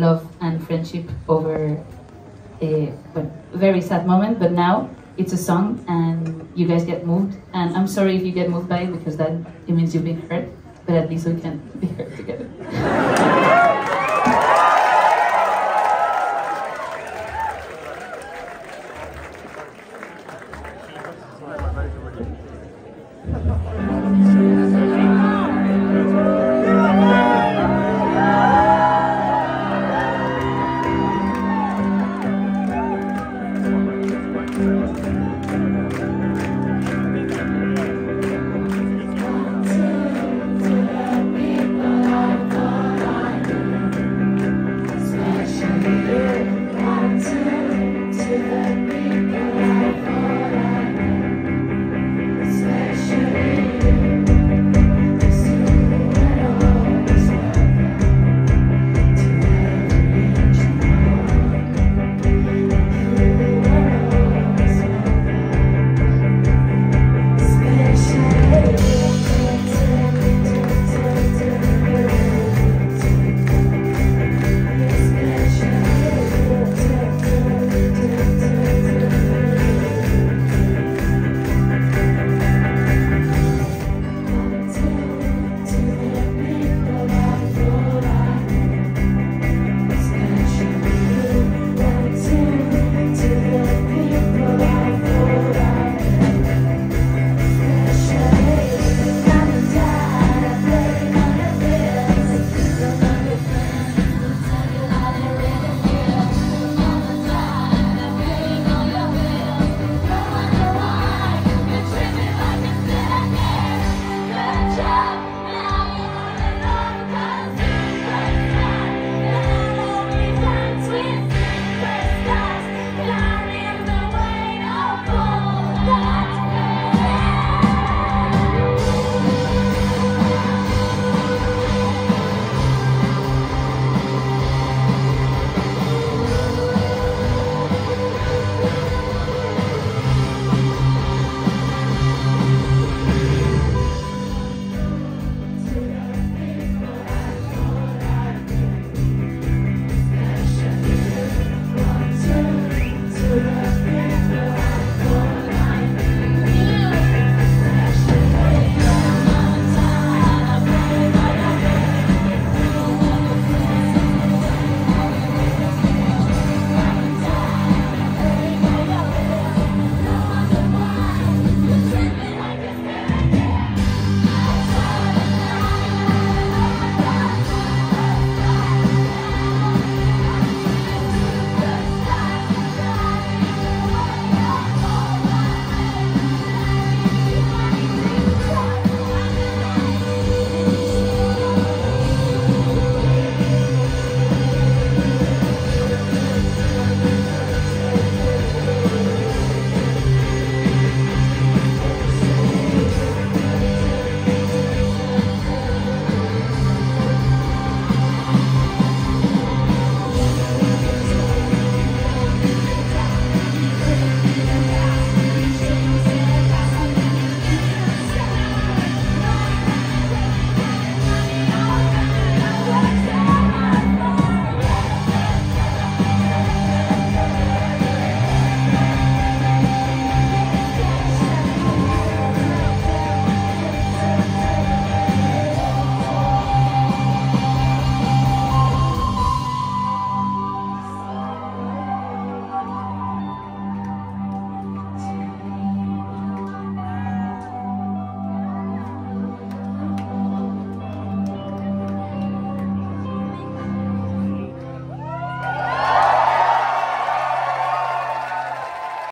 love and friendship over a very sad moment. But now it's a song, and you guys get moved. And I'm sorry if you get moved by it because that it means you've been hurt. But at least we can be hurt together.